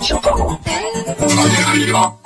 ちょっと。